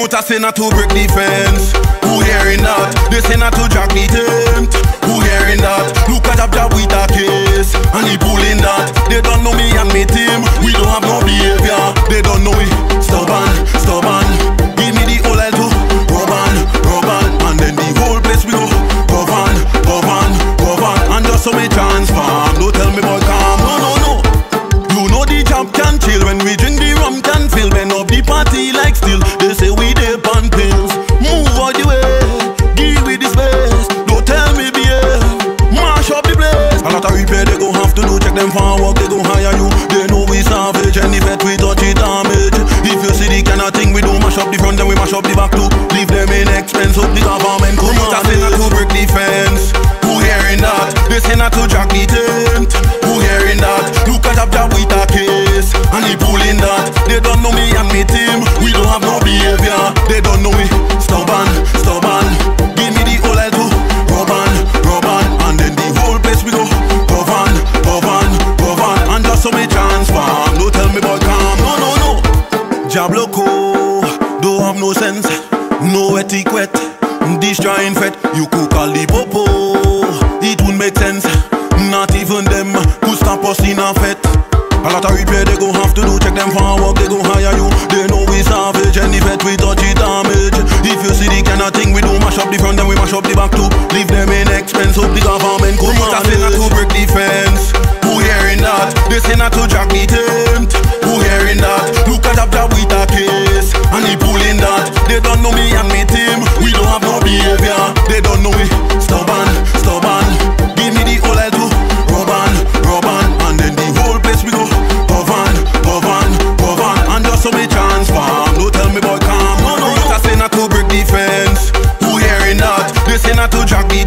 But I say not to break the fence. Who hearing that? They say not to jack the tent. Who hearing that? Look at Jab Jab with a case. And he pulling that. They don't know me and me team. We don't have no behavior. They don't know it. Stubborn, stubborn. Give me the whole to rub on, rub on. And then the whole place we go. Govern, govern, govern. And just so me transform. Don't tell me boy them for so me transform. Don't tell me boy calm. No, no, no. Jab loco, don't have no sense, no etiquette. Destroying fat, you cook all the popo. It won't make sense. Not even them could stop us in a fete. A lot of repair they gon' have to do. Check them for work, they gon' hire you. They know we savage, if it we touch it team. We don't have no behavior. They don't know we Stubborn, stubborn. Give me the whole I do. Rub on, rub on. And then the whole place we go. Puff on, puff on, puff on. And just so me transform. Don't tell me boy, calm. No, no, no. I say not to break defense. Who hearing that? They say not to drag the